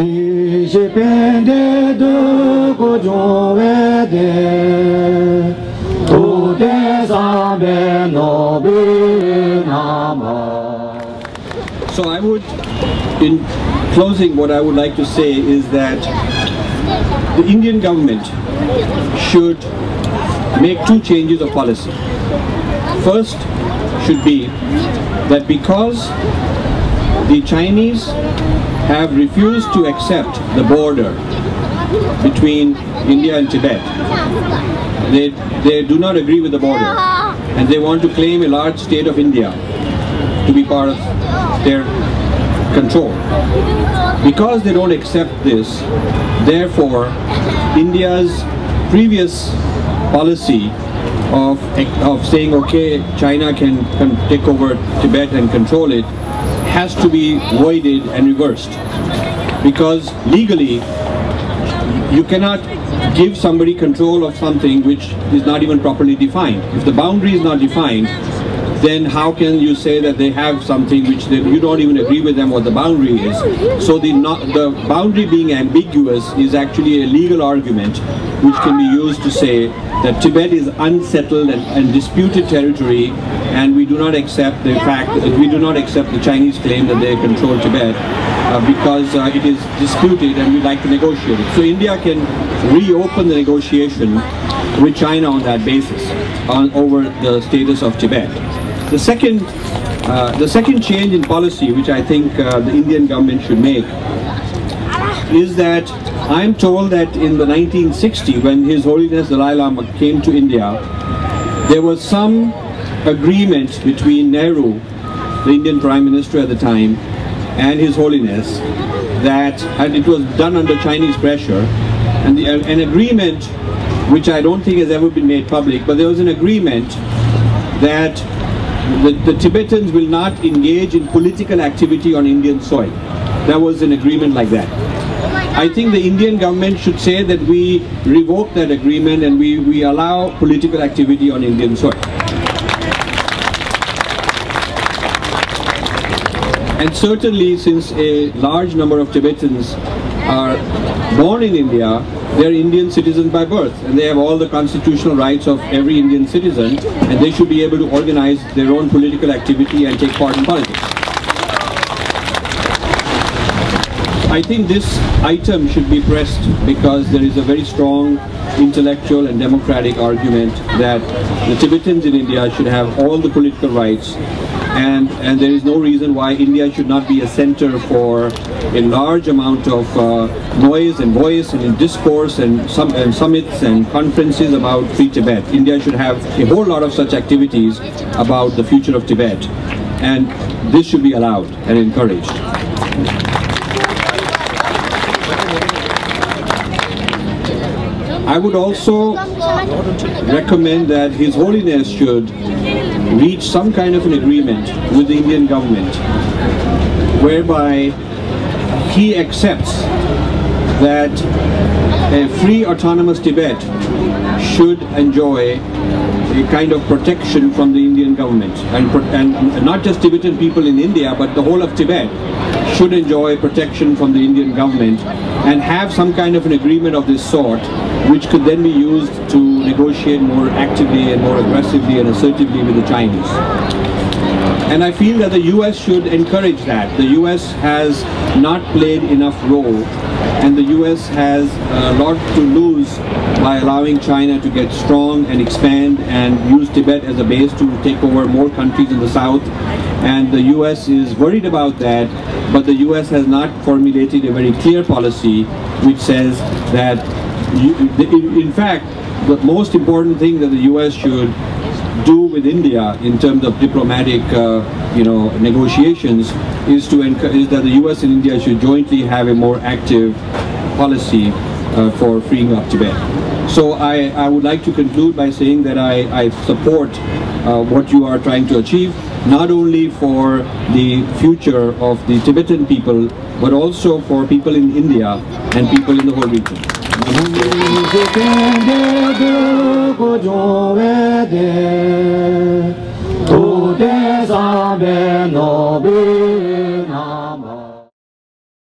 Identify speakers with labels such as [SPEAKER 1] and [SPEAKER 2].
[SPEAKER 1] Si de
[SPEAKER 2] So I would, in closing, what I would like to say is that the Indian government should make two changes of policy. First should be that because the Chinese have refused to accept the border between India and Tibet. They, they do not agree with the border and they want to claim a large state of India to be part of their control. Because they don't accept this, therefore India's previous policy of, of saying okay China can, can take over Tibet and control it has to be voided and reversed because legally you cannot give somebody control of something which is not even properly defined. If the boundary is not defined, then how can you say that they have something which they, you don't even agree with them what the boundary is? So the, not, the boundary being ambiguous is actually a legal argument which can be used to say that Tibet is unsettled and, and disputed territory and we do not accept the fact that we do not accept the Chinese claim that they control Tibet uh, because uh, it is disputed and we'd like to negotiate it. So India can reopen the negotiation with China on that basis on, over the status of Tibet. The second, uh, the second change in policy which I think uh, the Indian government should make is that I'm told that in the 1960 when His Holiness Dalai Lama came to India, there was some agreement between Nehru, the Indian Prime Minister at the time, and His Holiness that, and it was done under Chinese pressure, and the, an agreement which I don't think has ever been made public, but there was an agreement that the, the Tibetans will not engage in political activity on Indian soil. There was an agreement like that. I think the Indian government should say that we revoke that agreement and we, we allow political activity on Indian soil. And certainly since a large number of Tibetans are born in India, they're Indian citizens by birth and they have all the constitutional rights of every Indian citizen and they should be able to organize their own political activity and take part in politics. I think this item should be pressed because there is a very strong intellectual and democratic argument that the Tibetans in India should have all the political rights and, and there is no reason why India should not be a center for a large amount of uh, noise and voice and discourse and, some, and summits and conferences about free Tibet. India should have a whole lot of such activities about the future of Tibet and this should be allowed and encouraged. I would also recommend that His Holiness should reach some kind of an agreement with the Indian government whereby he accepts that a free autonomous Tibet should enjoy a kind of protection from the Indian government. And, and not just Tibetan people in India but the whole of Tibet should enjoy protection from the Indian government and have some kind of an agreement of this sort which could then be used to negotiate more actively and more aggressively and assertively with the Chinese. And I feel that the US should encourage that. The US has not played enough role and the US has a lot to lose by allowing China to get strong and expand and use Tibet as a base to take over more countries in the south. And the US is worried about that, but the US has not formulated a very clear policy which says that, you, in fact, the most important thing that the US should do with India in terms of diplomatic, uh, you know, negotiations is to is that the U.S. and India should jointly have a more active policy uh, for freeing up Tibet. So I, I would like to conclude by saying that I, I support uh, what you are trying to achieve, not only for the future of the Tibetan people, but also for people in India and people in the whole region.